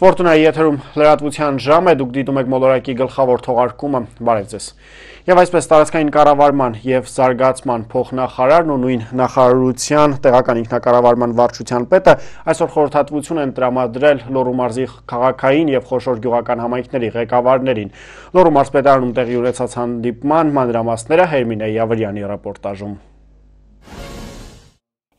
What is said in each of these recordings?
Ֆորտունայի եթերում լրատվության ժամ է, դուք դիտում եք մոլորակի գլխավոր թողարկումը, բարև ձեզ։ Եվ այսպես տարածքային կառավարման եւ զարգացման փոխնախարարն ու նույն նախարարության տեղական ինքնակառավարման վարչության պետը այսօր խորհրդատվություն են տրամադրել Լոռու մարզի քաղաքային եւ խոշոր գյուղական համայնքների ղեկավարներին։ Լոռու մարզպետարանում տեղի ունեցած հանդիպման մանրամասները Հերմինե Յավրյանի ռեպորտաժում։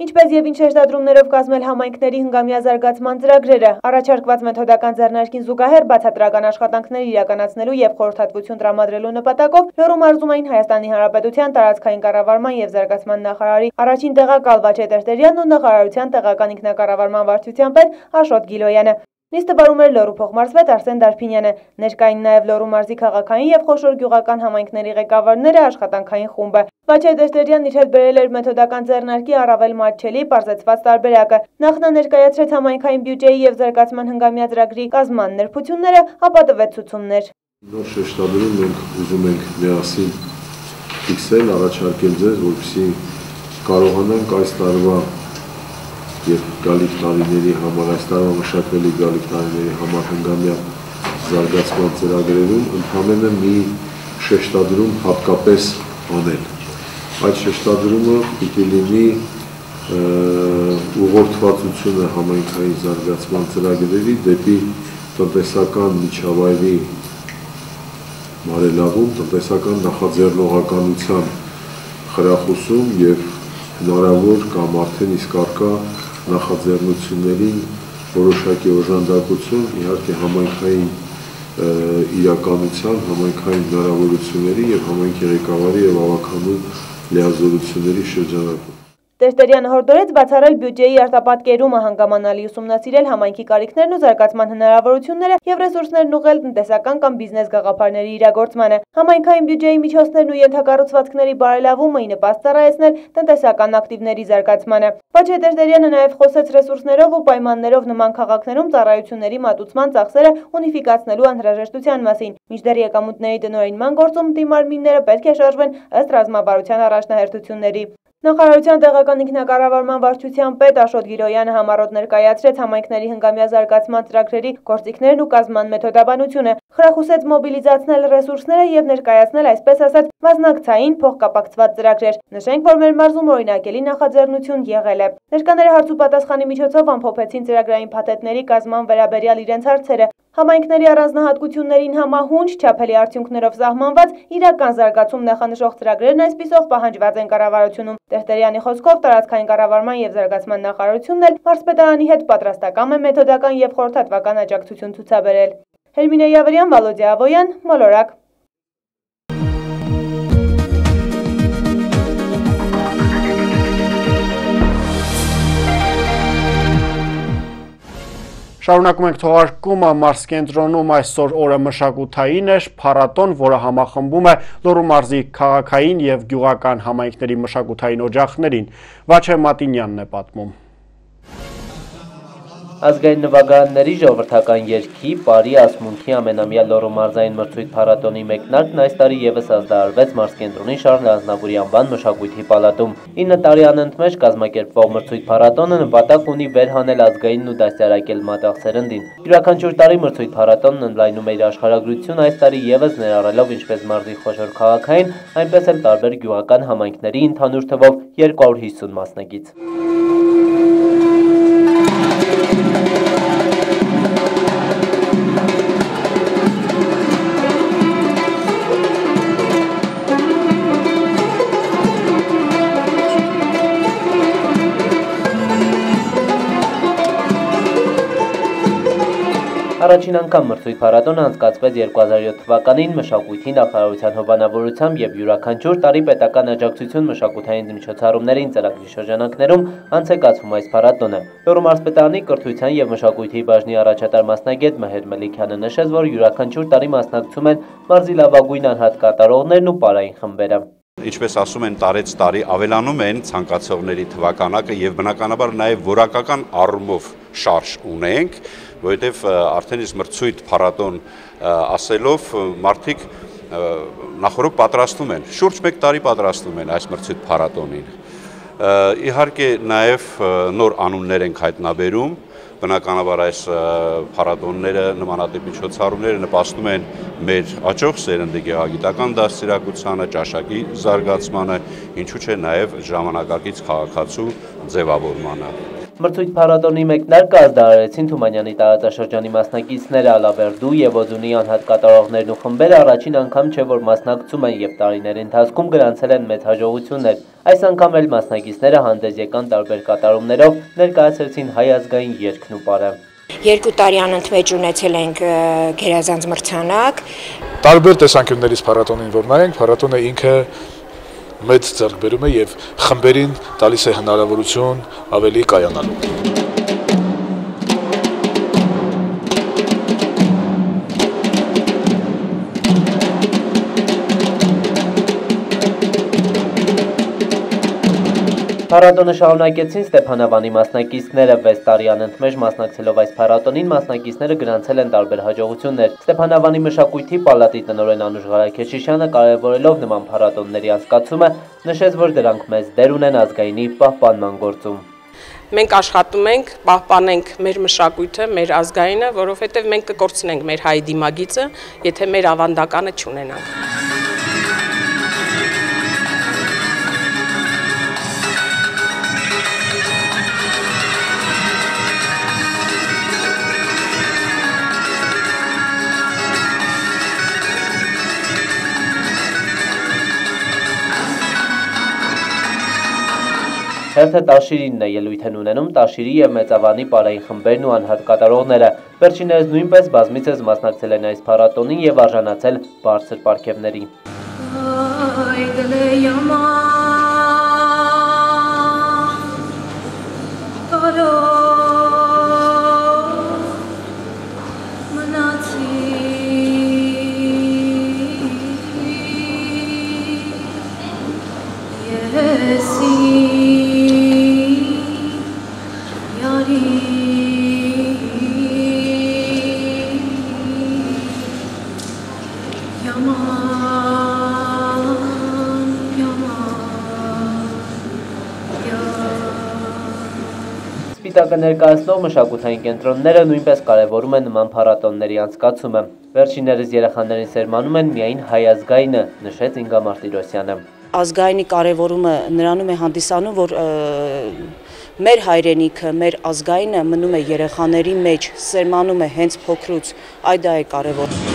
Ինչպես եւ ինչ շեշտադրումներով կազմել համայնքների հնգամյա զարգացման ծրագրերը, առաջարկված մեթոդական ձեռնարկին զուգահեռ բացատրական աշխատանքներ իրականացնելու եւ խորհրդատվություն տրամադրելու նպատակով Լոռու մարզումային Հայաստանի Հանրապետության տարածքային կառավարման եւ զարգացման նախարարի առաջին տեղակալ Վաչե Տերտերյանն ու նախարարության տեղական ինքնակառավարման վարչության պետ Աշոտ Գիլոյանը Նիստը վարում էր Լոռու փոխմարզպետ Արսեն Դարփինյանը, ներկային նաև Լոռու մարզի քաղաքային եւ խոշոր գյուղական համայնքների ղեկավարները, աշխատանքային խումբը։ Վաչե Դեստերյանն իր հետ բերել էր մեթոդական ձեռնարկի առավել մատչելի բարձեցված տարբերակը։ Նախ նա ներկայացրեց համայնքային բյուջեի եւ զարգացման հնգամյա ծրագրի կազման նրբությունները, ապա տվեց ցուցումներ։ Նոր շեշտադրում մենք ուզում ենք միասին ֆիքսել, առաջարկել ձեզ, որպեսզի կարողանանք այս տարվա եւ գալիք տարիների համար այս տարվա մշակվելի գալիք տարիների համար հնգամյա զարգացման ծրագրերում ընդհանրապես մի շեշտադրում հատկապես անել։ Այդ շեշտադրումը պիտի լինի ուղղորդվածությունը համայնքային զարգացման ծրագրերի դեպի տնտեսական միջավայրի բարելավում, տնտեսական նախաձեռնողականության խրախուսում եւ հնարավոր կամ արդեն իսկ արկա նախաձեռնություններին որոշակի օժանդակություն, իհարկե համայնքային իրականության, համայնքային հնարավորությունների եւ համայնքի ղեկավարի եւ ավականու լիազորությունների շրջանակում։ Տերտերյանը հորդորեց բացառել բյուջեի արտապատկերումը հանգամանալի ուսումնասիրել համայնքի կարիքներն ու զարգացման հնարավորությունները եւ ռեսուրսներն ուղղել տնտեսական կամ բիզնես գաղափարների իրագործմանը։ Համայնքային բյուջեի միջոցներն ու ենթակառուցվածքների բարելավումը ի նպաստ ծառայեցնել տնտեսական ակտիվների զարգացմանը։ Վաչե Տերտերյանը նաեւ խոսեց ռեսուրսներով ու պայմաններով նման քաղաքներում ծառայությունների մատուցման ծախսերը ունիֆիկացնելու անհրաժեշտության մասին։ Մինչդեռ եկամուտների տնօրինման գործում դիմարմինները պետք է շարժվեն ըստ ռազմաբարության առաջնահերթությունների։ Նախարարության տեղական ինքնակառավարման վարչության պետ Աշոտ Գիրոյանը համառոտ ներկայացրեց համայնքների հնգամյա զարգացման ծրագրերի գործիքներն ու կազման մեթոդաբանությունը, խրախուսեց մոբիլիզացնել ռեսուրսները եւ ներկայացնել այսպես ասած մասնակցային փոխկապակցված ծրագրեր։ Նշենք, որ մեր մարզում օրինակելի նախաձեռնություն եղել է։ Ներկաները հարց ու պատասխանի միջոցով ամփոփեցին ծրագրային փաթեթների կազման վերաբերյալ իրենց հարցերը, Համայնքների առանձնահատկություններին համահունչ չափելի արդյունքներով սահմանված իրական զարգացում նախանշող ծրագրերն այսպիսով պահանջված են կառավարությունում։ Տերտերյանի խոսքով տարածքային կառավարման եւ զարգացման նախարարությունն էլ մարզպետարանի հետ պատրաստական է մեթոդական եւ խորհրդատվական աջակցություն ցուցաբերել։ Հերմինե Յավրյան, Վալոդիա Ավոյան, Մոլորակ Շարունակում ենք թողարկումը Մարս կենտրոնում այսօր օրը մշակութային էր, փառատոն, որը համախմբում է Լոռու մարզի քաղաքային եւ գյուղական համայնքների մշակութային օջախներին։ Վաչե Մատինյանն է պատմում։ Ազգային նվագարանների ժողովրդական երգի, պարի, ասմունքի ամենամյա Լոռու մարզային մրցույթ փառատոնի մեկնարկն այս տարի եւս ազդարարվեց Մարզկենտրոնի Շարլ Ազնավուրի անվան մշակույթի պալատում։ 9 տարի անընդմեջ կազմակերպվող մրցույթ փառատոնը նպատակ ունի վերհանել ազգայինն ու դաստիարակել մատաղ սերնդին։ Յուրաքանչյուր տարի մրցույթ փառատոնն ընդլայնում է իր աշխարհագրություն, այս տարի եւս ներառելով ինչպես մարզի խոշոր քաղաքային, այնպես էլ տարբեր գյուղական համայնքների ընդհանուր թվով 250 մասնակից։ Առաջին անգամ մրցույթ փառատոնը անցկացվեց 2007 թվականին մշակույթի նախարարության հովանավորությամբ եւ յուրաքանչյուր տարի պետական աջակցություն մշակութային միջոցառումներին ծրագրի շրջանակներում անցեկացվում այս փառատոնը։ Լոռու մարզպետարանի կրթության եւ մշակույթի բաժնի առաջատար մասնագետ Մհեր Մելիքյանը նշեց, որ յուրաքանչյուր տարի մասնակցում են մարզի լավագույն անհատ կատարողներն ու պարային խմբերը ինչպես ասում են տարեց տարի ավելանում են ցանկացողների թվականակը եւ բնականաբար նաեւ որակական առումով շարժ ունենք որովհետև արդեն իսկ մրցույթ փառատոն ասելով մարդիկ նախորդ պատրաստում են, շուրջ 1 տարի պատրաստում են այս մրցույթ փառատոնին։ Իհարկե նաև նոր անուններ ենք հայտնաբերում, բնականաբար այս փառատոնները նմանատիպ միջոցառումները նպաստում են մեր աճող սերնդի գեղագիտական դաստիարակությանը, ճաշակի զարգացմանը, ինչու՞ չէ նաև ժամանակակից քաղաքացու ձևավորմանը։ Մրցույթ փառատոնի մեկնարկը ազդարարեցին Թումանյանի տարածաշրջանի մասնակիցները Ալավերդու եւ Օձունի անհատ կատարողներն ու խմբերը առաջին անգամ չէ որ մասնակցում են եւ տարիների ընթացքում գրանցել են մեծ հաջողություններ։ Այս անգամ էլ մասնակիցները հանդես եկան տարբեր կատարումներով ներկայացրեցին հայ ազգային երգն ու պարը։ Երկու տարի անընդմեջ ունեցել ենք գերազանց մրցանակ։ Տարբեր տեսանկյուններից փառատոնին որ նայենք, փառատոնը ինքը մեծ ձեռքբերում է եւ խմբերին տալիս է հնարավորություն ավելի կայանալու։ Փառատոնը շարունակեցին Ստեփանավանի մասնակիցները 6 տարի անընդմեջ մասնակցելով այս փառատոնին մասնակիցները գրանցել են տարբեր հաջողություններ։ Ստեփանավանի մշակույթի պալատի տնօրեն Անուշ Ղարաքեշիշյանը կարևորելով նման փառատոնների անցկացումը նշեց, որ դրանք մեծ դեր ունեն ազգայինի պահպանման գործում։ Մենք աշխատում ենք պահպանենք մեր մշակույթը, մեր ազգայինը, որովհետև մենք կկորցնենք մեր հայ դիմագիծը, եթե մեր ավանդականը չունենանք։ Հերթը Տաշիրինն է ելույթ են ունենում Տաշիրի եւ Մեծավանի պարային խմբերն ու անհատ կատարողները։ Վերջիններս նույնպես բազմիցս մասնակցել են այս փառատոնին եւ արժանացել բարձր պարգևների։ Այ գլե Սպիտակը ներկայացնող մշակութային կենտրոնները նույնպես կարևորում են նման փառատոնների անցկացումը։ Վերջիններս երեխաներին սերմանում են միայն հայ ազգայինը, նշեց Ինգա Մարտիրոսյանը։ Ազգայինի կարևորումը նրանում է հանդիսանում, որ մեր հայրենիքը, մեր ազգայինը մնում է երեխաների մեջ, սերմանում է հենց փոքրուց, այդ դա է կարևոր։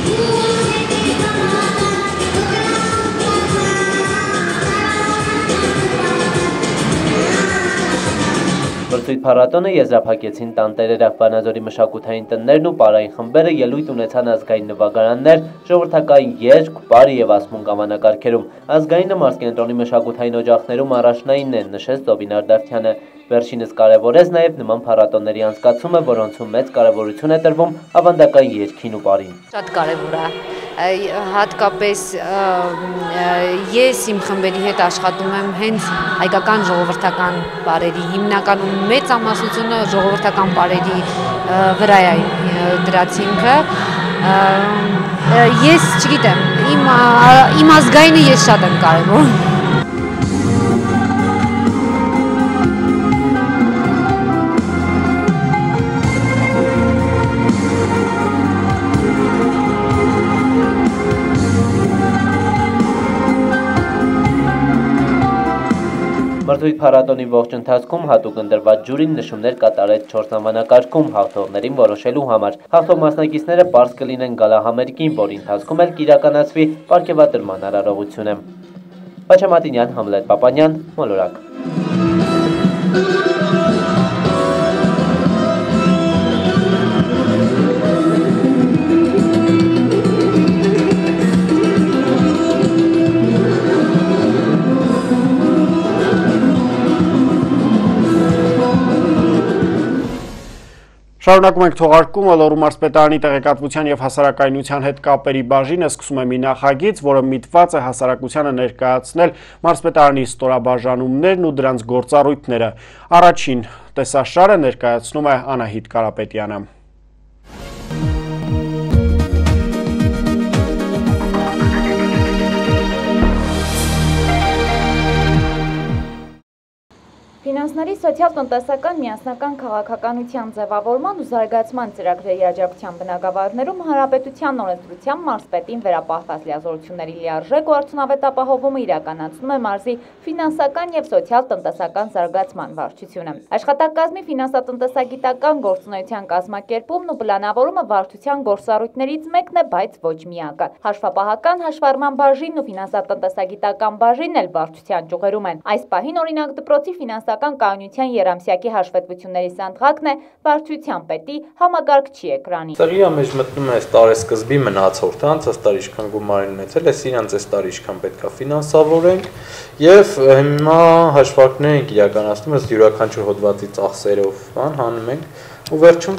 Մրցույթ փառատոնը եզրափակեցին տանտերերը, Վանաձորի մշակութային տններն ու պարային խմբերը ելույթ ունեցան ազգային նվագարաններ, ժողովրդական երգ, պար եւ ասմունք անվանակարգերում։ Ազգայինը Մարսկենտրոնի մշակութային օջախներում առաջնայինն է, նշեց Տովին Արտարթյանը։ Վերջինս կարևորեց նաև նման փառատոնների անցկացումը, որոնցում մեծ կարևորություն է տրվում ավանդական երգին ու բարին։ Շատ կարևոր է հատկապես ես իմ խմբերի հետ աշխատում եմ հենց հայկական ժողովրդական բարերի հիմնականում մեծ ամասությունը ժողովրդական բարերի վրա է դրած ինքը ես չգիտեմ իմ իմ ազգայինը ես շատ եմ կարևորում Մրցույթ փառատոնի ողջ ընթացքում հատուկ ընտրված ջուրին նշումներ կատարեց 4 նամանակարգում հաղթողներին որոշելու համար։ Հաղթող մասնակիցները པարզ կլինեն գալահամերգին, որի ընթացքում էլ կիրականացվի պարգևատրման արարողությունը։ Պաչամատինյան, Համլետ Պապանյան, Մոլորակ։ Շարունակում ենք թողարկումը Լոռու մարզպետարանի տեղեկատվության եւ հասարակայնության հետ կապերի բաժինը սկսում է մի նախագիծ, որը միտված է հասարակությանը ներկայացնել մարզպետարանի ստորաբաժանումներն ու դրանց գործառույթները։ Առաջին տեսաշարը ներկայացնում է Անահիտ Կարապետյանը։ Ֆինանսների սոցիալ-տնտեսական միասնական քաղաքականության ձևավորման ու զարգացման ծրագրերի աջակցության բնագավառներում Հանրապետության օրենսդրությամբ մարզպետին վերապահված լիազորությունների լիարժեք ու արդյունավետ ապահովումը իրականացնում է մարզի ֆինանսական եւ սոցիալ-տնտեսական զարգացման վարչությունը։ Աշխատակազմի ֆինանսատնտեսագիտական գործունեության կազմակերպումն ու պլանավորումը վարչության գործառույթներից մեկն է, բայց ոչ միակը։ Հաշվապահական հաշվառման բաժինն ու ֆինանսատնտեսագիտական բաժինն էլ վարչության ճյուղերում են։ Այս պահին օրինակ դպրոցի ֆինանսական Պետական կայունության երամսյակի հաշվետվությունների սանդղակն է վարչության պետի համագարկչի էկրանին։ Տեղիա մեջ մտնում է այս տարեսկզբի մնացորդ, անց այս տարի ինչքան գումար ունեցել, այս իրանց այս տարի ինչքան պետքա ֆինանսավորենք եւ հիմա հաշվարկներ ենք իրականացնում ըստ յուրաքանչյուր հոդվածի ծախսերով, բան հանում ենք ու վերջում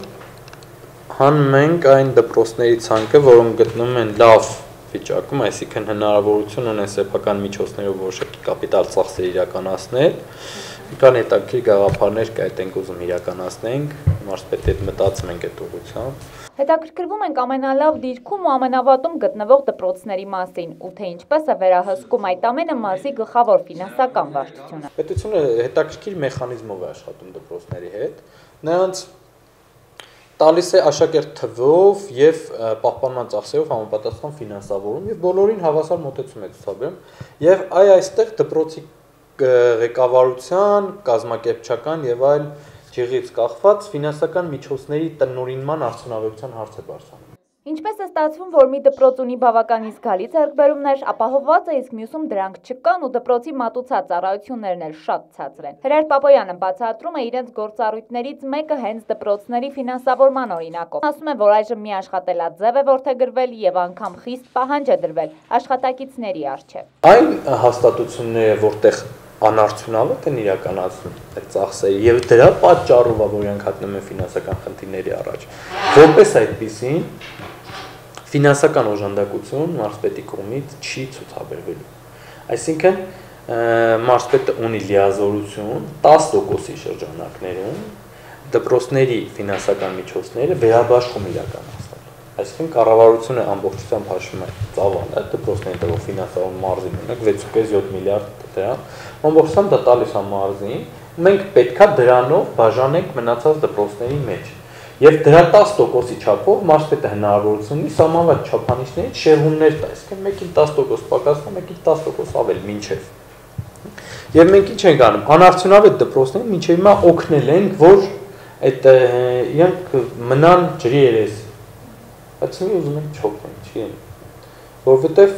հանում ենք այն դպրոցների ցանկը, որոնք գտնվում են լավ վիճակում, այսինքն հնարավորություն ունեն սեփական միջոցներով որոշակի կապիտալ ծախսեր իրականացնել Կան հետաքրքիր գաղափարներ կա, այդ ենք ուզում իրականացնենք, մարզպետի հետ մտածում ենք այդ ուղղությամբ։ Հետաքրքրվում ենք ամենալավ դիրքում ու ամենավատում գտնվող դպրոցների մասին, ու թե ինչպես է վերահսկում այդ ամենը մարզի գլխավոր ֆինանսական վարչությունը։ Պետությունը հետաքրքիր մեխանիզմով է աշխատում դպրոցների հետ։ Նրանց տալիս է աշակերտ թվով եւ պահպանման ծախսերով համապատասխան ֆինանսավորում եւ բոլորին հավասար մոտեցում է ցուցաբերում եւ այ այստեղ դպրոցի ղեկավարության, կազմակերպչական եւ այլ ջիղից կախված ֆինանսական միջոցների տնօրինման արդյունավետության հարց է բարձրանում։ Ինչպես է ստացվում, որ մի դպրոց ունի բավականին զգալի ձեռքբերումներ, ապահովված է, իսկ մյուսում դրանք չկան ու դպրոցի մատուցած ծառայություններն էլ շատ ցածր են։ Հրեր Պապոյանը բացատրում է իրենց գործառույթներից մեկը հենց դպրոցների ֆինանսավորման օրինակով։ Ասում է, որ այժմ մի աշխատելաձև է ворթեգրվել եւ անգամ խիստ պահանջ է դրվել աշխատակիցների առջեւ։ Այն հաստատությունները, որտեղ անարդյունավետ են իրականացնում այդ ծախսերը եւ դրա պատճառով է որ իրանք հատնում են ֆինանսական խնդիրների առաջ որպես այդպեսին ֆինանսական օժանդակություն մարզպետի կողմից չի ցուցաբերվելու այսինքն մարզպետը ունի լիազորություն 10%-ի շրջանակներում դպրոցների ֆինանսական միջոցները վերաբաշխում իրականացնել Այսինքն կառավարությունը ամբողջությամբ հաշվում է ծավալը դպրոցների տվող ֆինանսավորում մարզին ունենք 6.7 միլիարդ դրամ, ամբողջությամբ դա տալիս է մարզին, մենք պետքա դրանով բաժանենք մնացած դպրոցների մեջ։ Եվ դրա 10%-ի չափով մարզպետը հնարավորություն ունի սահմանված չափանիշներից շեղումներ տա, այսինքն մեկին 10% պակասում, մեկին 10% ավել մինչև։ Եվ մենք ինչ ենք անում, անարդյունավետ դպրոցներին մինչև հիմա օգնել ենք, որ այդ իրանք մնան ջրի երես բայց մի ուզում են չոքեն, չի են, որովհետև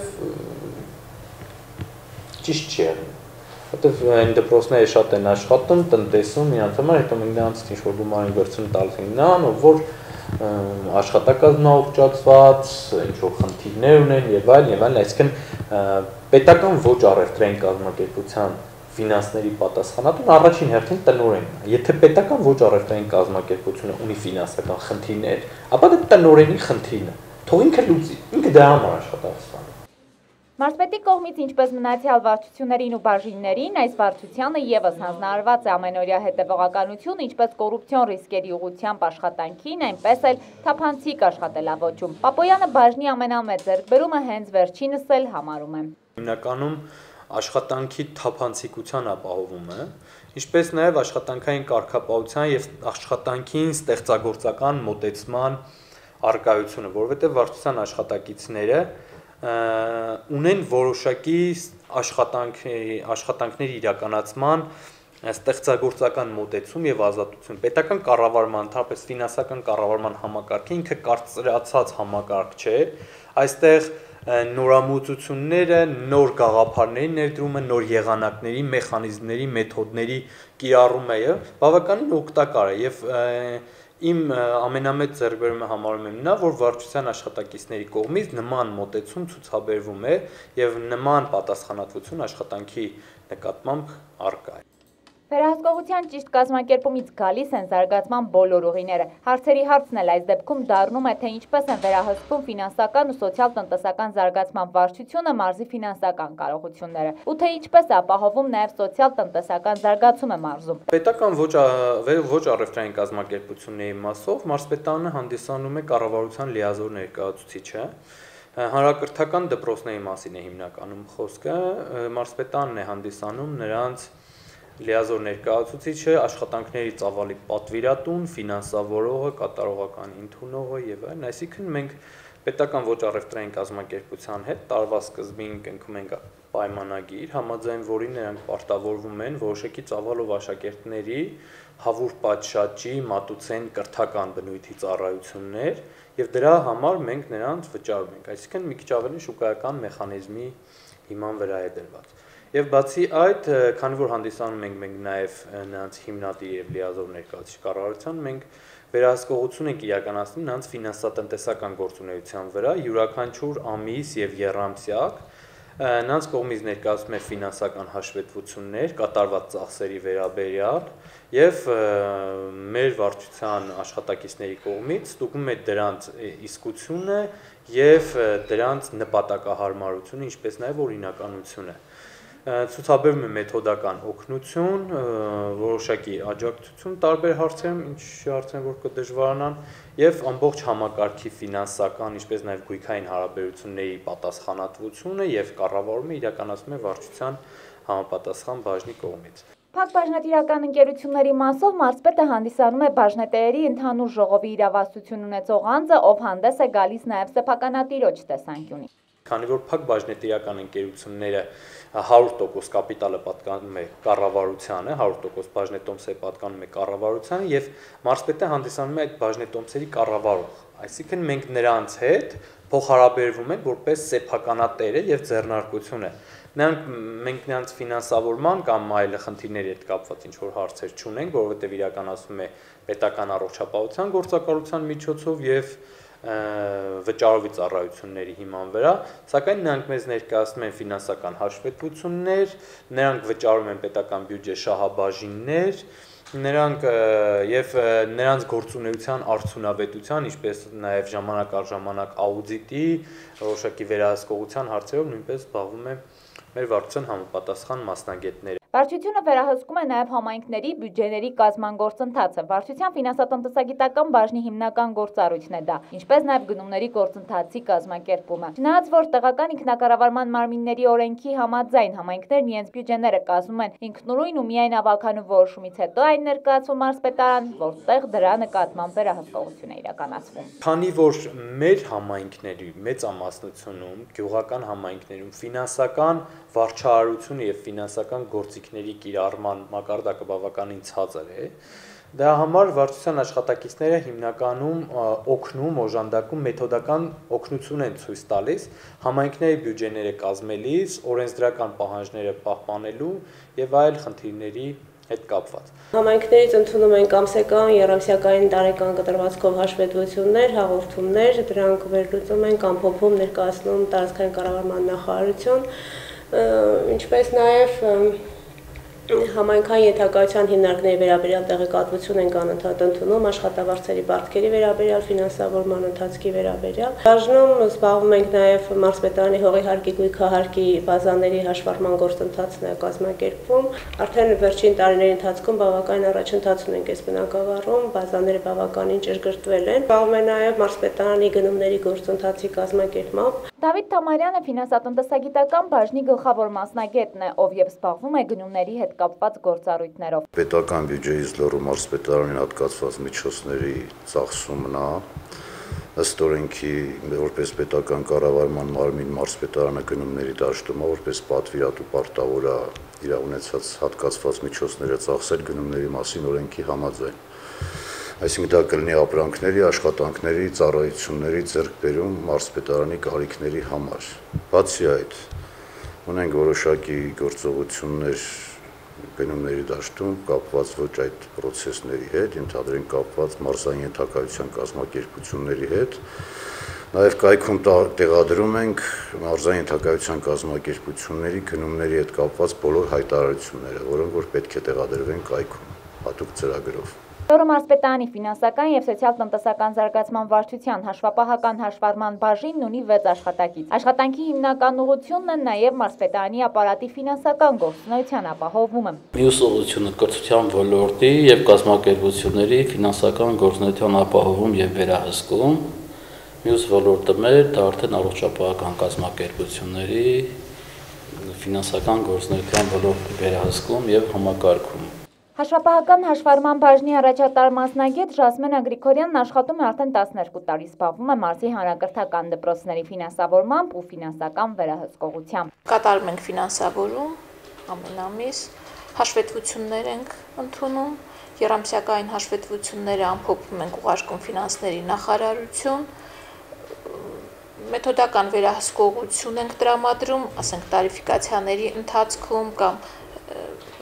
ճիշտ չի եղել, որովհետև այն դպրոցները շատ են աշխատում, տնտեսում, համար, հետո նրանց ինչ-որ գումարին վերցնում տալիս են նրան, որ աշխատակազմն ուղղճացված, ինչ-որ խնդիրներ ունեն եւ այլ եւ այլ, այսինքն պետական ոչ առևտրային կազմակերպության ֆինանսների պատասխանատուն առաջին հերթին տնօրենն է։ Եթե պետական ոչ առևտրային կազմակերպությունը ունի ֆինանսական խնդիրներ, ապա դա տնօրենի խնդիրն է։ Թող ինքը լուծի, ինքը դրա համար աշխատած է։ Մարզպետի կողմից ինչպես մնացյալ վարչություններին ու բաժիններին, այս վարչությանը եւս հանձնարարված է ամենօրյա հետևողականություն, ինչպես կոռուպցիոն ռիսկերի ուղղությամբ աշխատանքին, այնպես էլ թափանցիկ աշխատելավոճում։ Պապոյանը բաժնի ամենամեծ ձեռքբերումը հենց վերջինս էլ համարում է։ Հիմնականում աշխատանքի թափանցիկության ապահովումը, ինչպես նաև աշխատանքային կարգապահության եւ աշխատանքին ստեղծագործական մոտեցման արկայությունը, որովհետեւ վարչության աշխատակիցները ունեն որոշակի աշխատանքների աշխատանքների իրականացման ստեղծագործական մոտեցում եւ ազատություն։ Պետական կառավարման, ընդհանրապես ֆինանսական կառավարման համակարգը ինքը կարծրացած համակարգ չէ։ Այստեղ նորամուծությունները, նոր գաղափարների ներդրումը, նոր եղանակների, մեխանիզմների, մեթոդների կիրառումը բավականին օգտակար է եւ իմ ամենամեծ ձեռքբերումը համարում եմ նա, որ վարչության աշխատակիցների կողմից նման մոտեցում ցուցաբերվում է եւ նման պատասխանատվություն աշխատանքի նկատմամբ արկա է։ Վերահսկողության ճիշտ կազմակերպումից գալիս են զարգացման բոլոր ուղիները։ Հարցերի հարցն էլ այս դեպքում դառնում է, թե ինչպես են վերահսկվում ֆինանսական ու սոցիալ-տնտեսական զարգացման վարչությունը մարզի ֆինանսական կարողությունները, ու թե ինչպես է ապահովում նաև սոցիալ-տնտեսական զարգացումը մարզում։ Պետական ոչ ոչ առևտրային կազմակերպությունների մասով մարզպետանը հանդիսանում է կառավարության լիազոր ներկայացուցիչը հանրակրթական դպրոցների մասին է հիմնականում խոսքը մարզպետանն է հանդիսանում նրանց լիազոր ներկայացուցիչը, աշխատանքների ծավալի պատվիրատուն, ֆինանսավորողը, կատարողական ընդունողը եւ այլն, այսինքն մենք պետական ոչ առևտրային կազմակերպության հետ տարվա սկզբին կնքում ենք պայմանագիր, համաձայն որի նրանք պարտավորվում են որոշակի ծավալով աշակերտների հավուր պատշաճի, մատուցեն կրթական բնույթի ծառայություններ եւ դրա համար մենք նրանց վճարում ենք, այսինքն մի քիչ ավելի շուկայական մեխանիզմի հիման վրա է դրված։ Եվ բացի այդ, քանի որ հանդիսանում ենք մենք նաև նրանց հիմնադիր եւ լիազոր ներկայացուցիչ կառավարության, մենք վերահսկողություն ենք իրականացնում նրանց ֆինանսատնտեսական գործունեության վրա յուրաքանչյուր ամիս եւ երամսյակ նրանց կողմից ներկայացում է ֆինանսական հաշվետվություններ կատարված ծախսերի վերաբերյալ եւ մեր վարչության աշխատակիցների կողմից ստուգում է դրանց իսկությունը եւ դրանց նպատակահարմարությունը, ինչպես նաեւ օրինականությունը ցուցաբերում է մեթոդական օգնություն, որոշակի աջակցություն տարբեր հարցերում, ինչ հարցեր որ կդժվարանան, եւ ամբողջ համակարգի ֆինանսական, ինչպես նաեւ գույքային հարաբերությունների պատասխանատվությունը եւ կառավարումը իրականացում է վարչության համապատասխան բաժնի կողմից։ Փակ բաժնետիրական ընկերությունների մասով մարզպետը հանդիսանում է բաժնետերերի ընդհանուր ժողովի իրավասություն ունեցող անձը, ով հանդես է գալիս նաև սեփականատիրոջ տեսանկյունի քանի որ փակ բաժնետիրական ընկերությունները 100% կապիտալը պատկանում է կառավարությանը, 100% բաժնետոմսը պատկանում է կառավարությանը եւ մարզպետը հանդիսանում է այդ բաժնետոմսերի կառավարող։ Այսինքն մենք նրանց հետ փոխհարաբերվում ենք որպես սեփականատերը եւ ձեռնարկությունը։ Նրանք մենք նրանց ֆինանսավորման կամ այլ խնդիրների հետ կապված ինչ որ հարցեր չունենք, որովհետեւ իրականացվում է պետական առողջապահության գործակալության միջոցով եւ և վճարովի ծառայությունների հիման վրա, սակայն նրանք մեզ ներկայացնում են ֆինանսական հաշվետվություններ, նրանք վճարում են պետական բյուջե շահաբաժիններ, նրանք եւ նրանց գործունեության արդյունավետության, ինչպես նաեւ ժամանակ առ ժամանակ աուդիտի, որոշակի վերահսկողության հարցերով նույնպես զբաղվում է մեր վարչության համապատասխան մասնագետները Վարչությունը վերահսկում է նաև համայնքների բյուջեների կազման գործընթացը։ Վարչության ֆինանսատնտեսագիտական բաժնի հիմնական գործառույթն է դա, ինչպես նաև գնումների գործընթացի կազմակերպումը։ Չնայած որ տեղական ինքնակառավարման մարմինների օրենքի համաձայն համայնքներն իրենց բյուջեները կազմում են ինքնուրույն ու միայն ավականու որոշումից հետո այն ներկայացվում մարզպետարան, որտեղ դրա նկատմամբ վերահսկողություն է իրականացվում։ Քանի որ մեր համայնքների մեծամասնությունում, գյուղական համայնքներում ֆինանսական վարչարարությունը եւ ֆինանսական գործիքների կիրառման մակարդակը բավականին ցածր է։ Դրա համար վարչության աշխատակիցները հիմնականում օգնում, օժանդակում մեթոդական օգնություն են ցույց տալիս համայնքների բյուջեները կազմելիս, օրենսդրական պահանջները պահպանելու եւ այլ խնդիրների հետ կապված։ Համայնքներից ընդունում են կամսեկան, երամսյակային տարեկան կտրվածքով հաշվետվություններ, հաղորդումներ, դրանք վերլուծում են կամ փոփում ներկայացնում տարածքային կառավարման նախարարություն ինչպես նաև համայնքային ենթակայության հիմնարկների վերաբերյալ տեղեկատվություն ենք անընդհատ ընդունում աշխատավարձերի բարդքերի վերաբերյալ, ֆինանսավորման ընթացքի վերաբերյալ։ Բաժնում զբաղվում ենք նաև մարզպետարանի հողի հարկի գույքահարկի բազաների հաշվառման գործընթացն է կազմակերպվում։ Արդեն վերջին տարիների ընթացքում բավականին առաջընթաց ունենք այս բնակավարում, բազաները բավականին ճշգրտվել են։ Զբաղվում է նաև մարզպետարանի գնումների գործընթացի կազմակերպմամբ։ Դավիթ Թամարյանը ֆինանսատնտեսագիտական բաժնի գլխավոր մասնագետն է, ով եւ զբաղվում է գնումների հետ կապված գործառույթներով։ Պետական բյուջեից լոռու մարզպետարանին հատկացված միջոցների ծախսումն է ըստ օրենքի որպես պետական կառավարման մարմին մարզպետարանը գնումների դաշտում որպես պատվիրատու պարտավոր է իր ունեցած հատկացված միջոցները ծախսել գնումների մասին օրենքի համաձայն այսինքն դա կլինի ապրանքների, աշխատանքների, ծառայությունների ձեռքբերում մարզպետարանի կարիքների համար։ Բացի այդ, ունենք որոշակի գործողություններ գնումների դաշտում կապված ոչ այդ process-ների հետ, ընդհանրեն կապված մարզային ենթակայության կազմակերպությունների հետ, Նաև կայքում տեղադրում ենք մարզային ենթակայության կազմակերպությունների գնումների հետ կապված բոլոր հայտարարությունները, որոնք որ պետք է տեղադրվեն կայքում հատուկ ծրագրով։ Լոռու մարզպետարանի ֆինանսական եւ սոցիալ-տնտեսական զարգացման վարչության հաշվապահական հաշվառման բաժինն ունի 6 աշխատակից։ Աշխատանքի հիմնական ուղղությունն է նաեւ մարզպետարանի ապարատի ֆինանսական գործունեության ապահովումը։ Մյուս ուղղությունը կրթության ոլորտի եւ կազմակերպությունների ֆինանսական գործունեության ապահովում եւ վերահսկում։ Մյուս ոլորտը մեր դա արդեն առողջապահական կազմակերպությունների ֆինանսական գործնական ոլորտի վերահսկում եւ համակարգում։ Հաշվապահական հաշվառման բաժնի առաջատար մասնագետ Ժասմեն Ագրիքորյանն աշխատում է արդեն 12 տարի զբաղվում է Մարսի հանրակրթական դպրոցների ֆինանսավորմամբ ու ֆինանսական վերահսկողությամբ։ Կատարում ենք ֆինանսավորում ամեն ամիս, հաշվետվություններ ենք ընդունում, երամսյակային հաշվետվությունները ամփոփում ենք ուղարկում ֆինանսների նախարարություն, մեթոդական վերահսկողություն ենք տրամադրում, ասենք տարիֆիկացիաների ընթացքում կամ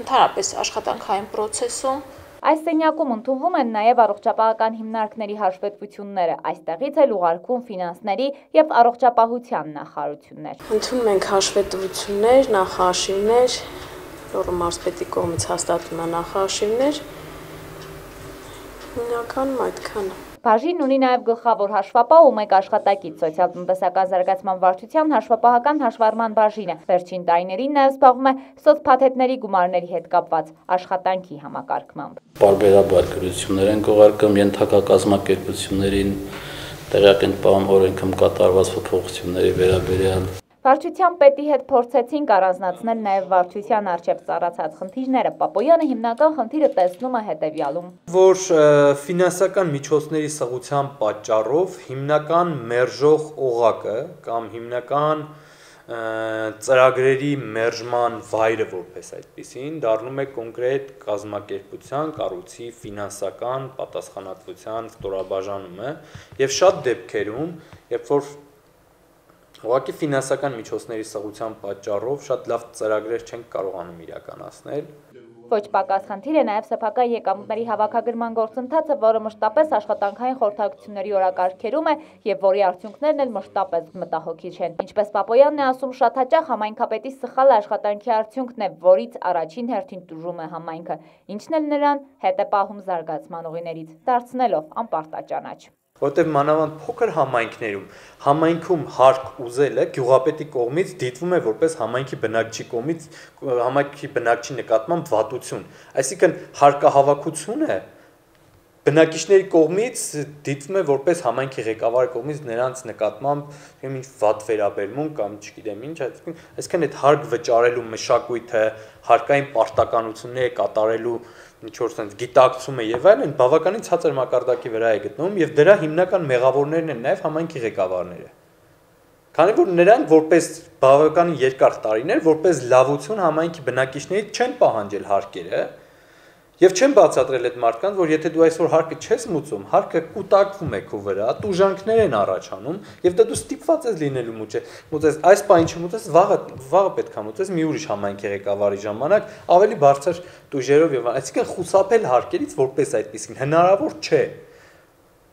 ընդհանրապես աշխատանքային process-ում Այս սենյակում ընդունվում են նաև առողջապահական հիմնարկների հաշվետվությունները, այստեղից էլ ուղարկում ֆինանսների եւ առողջապահության նախարարություններ։ Ընդունում ենք հաշվետվություններ, նախարարություններ, Լոռու մարզպետի կողմից հաստատվում է նախարարություններ։ Հիմնականում այդքանը։ Բաժինն ունի նաև գլխավոր հաշվապահ ու մեկ աշխատակից սոցիալ-տնտեսական զարգացման վարչության հաշվապահական հաշվառման բաժինը։ Վերջին տարիներին նաև զբաղվում է սոցփաթեթների գումարների հետ կապված աշխատանքի համակարգմամբ։ Բարբերաբար գրություններ են կողարկում ենթակակազմակերպություններին տեղյակ են պահում օրենքում կատարված փոփոխությունների վերաբերյալ Վարչության պետի հետ փորձեցինք առանձնացնել նաև վարչության արչև ծառացած խնդիրները։ Պապոյանը հիմնական խնդիրը տեսնում է հետևյալում. որ ֆինանսական միջոցների սղության պատճառով հիմնական մերժող օղակը կամ հիմնական ծրագրերի մերժման վայրը որպես այդպեսին դառնում է կոնկրետ կազմակերպության, կառույցի ֆինանսական պատասխանատվության ստորաբաժանումը եւ շատ դեպքերում, երբ որ Ուղղակի ֆինանսական միջոցների սղության պատճառով շատ լավ ծրագրեր չենք կարողանում իրականացնել։ Ոչ պակաս խնդիր է նաև սեփական եկամուտների հավաքագրման գործընթացը, որը մշտապես աշխատանքային խորհրդակցությունների օրակարգերում է եւ որի արդյունքներն էլ մշտապես մտահոգիչ են։ Ինչպես Պապոյանն է ասում, շատ հաճախ համայնքապետի սխալ աշխատանքի արդյունքն է, որից առաջին հերթին տուժում է համայնքը, ինչն էլ նրան հետ է պահում զարգացման ուղիներից, դարձնելով անպարտաճանաչ որտեղ մանավանդ փոքր համայնքներում համայնքում հարկ ուզելը գյուղապետի կողմից դիտվում է որպես համայնքի բնակչի կողմից համայնքի բնակչի նկատմամբ վատություն այսինքն հարկահավաքությունը բնակիչների կողմից դիտվում է որպես համայնքի ղեկավարի կողմից նրանց նկատմամբ ինչ վատ վերաբերմունք կամ չգիտեմ ինչ, այսինքն այդ հարկ վճարելու մշակույթը, հարկային պարտականությունները կատարելու ինչ որ sense գիտակցումը եւ այլն բավականին ցածր մակարդակի վրա է գտնվում եւ դրա հիմնական մեղավորներն են նաեւ համայնքի ղեկավարները։ Քանի որ նրանք որպես բավականին երկար տարիներ որպես լավություն համայնքի բնակիչներից չեն պահանջել հարկերը, Եվ չեմ բացատրել այդ մարդկանց, որ եթե դու այսօր հարկը չես մուծում, հարկը կուտակվում է քո վրա, տուժանքներ են առաջանում, եւ դա դու ստիպված ես լինելու մուծել։ Մուծես այս բանը չմուծես, վաղը վաղը պետք է մուծես մի ուրիշ համայնքի ղեկավարի ժամանակ, ավելի բարձր տուժերով եւ այսինքն խուսափել հարկերից որպես այդպեսին հնարավոր չէ։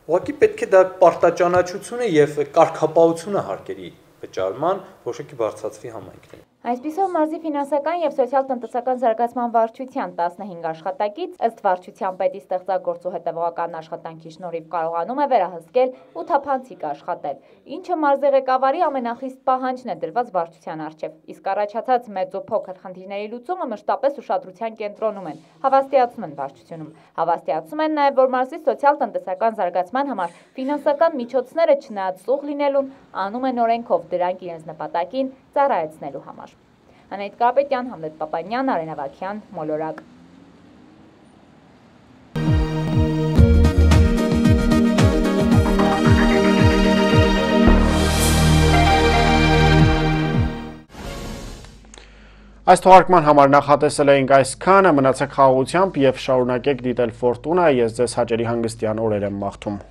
Ուղղակի պետք է դա պարտաճանաչությունը եւ կարգապահությունը հարկերի վճարման, ոչ թե բարձրացվի համայնքներին։ Այսպիսով մարզի ֆինանսական եւ սոցիալ-տնտեսական զարգացման վարչության 15 աշխատակից ըստ վարչության պետի ստեղծագործու հետևողական աշխատանքի շնորհիվ կարողանում է վերահսկել ու թափանցիկ աշխատել, ինչը մարզի ղեկավարի ամենախիստ պահանջն է դրված վարչության արչև։ Իսկ առաջացած մեծ ու փոքր խնդիրների լուծումը մշտապես ուշադրության կենտրոնում են, հավաստիացում են վարչությունում։ Հավաստիացում են նաեւ, որ մարզի սոցիալ-տնտեսական զարգացման համար ֆինանսական միջոցները չնայած սուղ լինելուն անում են օրենքով դրանք իրենց նպատակին ծառայեցնելու համար։ Անետ Կարապետյան, Համլետ Պապանյան, Արեն Ավակյան, Մոլորակ։ Այս թողարկման համար նախատեսել էինք այսքանը, մնացեք խաղաղությամբ եւ շարունակեք դիտել Ֆորտունա, ես ձեզ հաջելի հանգստյան օրեր եմ մաղթում։